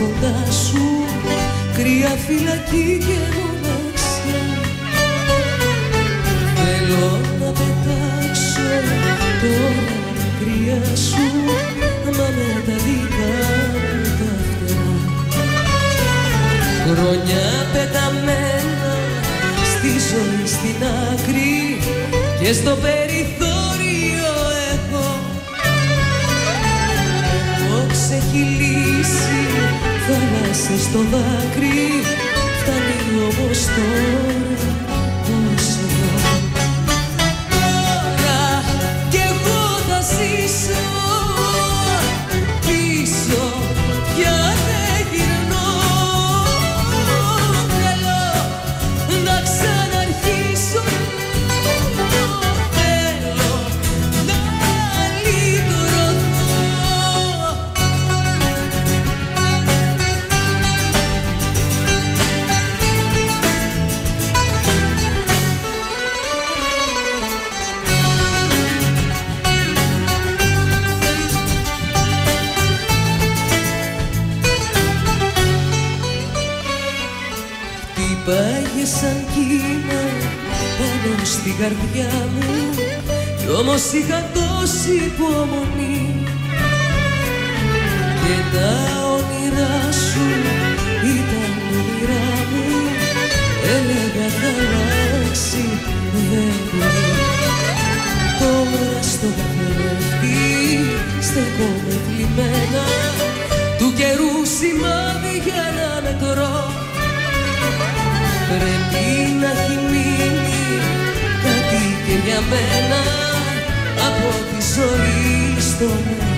κοντά σου κρύα φυλακή και μοναξιά. Θέλω να πετάξω τώρα κρύα σου μα με τα δικά μου τα φτερά Χρόνια πεταμένα στη ζωή στην άκρη και στο περιθώριο έχω. Έχω ξεχυλήσει θάλασσα στο δάκρυ. Φτάνει όμως τώρα Χτυπάγε σαν κύμα πάνω στην καρδιά μου κι όμως είχα τόση υπομονή. Και τα όνειρά σου ήταν όνειρά μου έλεγα θα αλλάξει δεν μπορεί. Τώρα στο καθρέφτη στεκόμαι θλιμμένα του καιρού σημάδι για να μετρώ Πρέπει να έχει μείνει κάτι και για μένα από τη ζωή στο νερό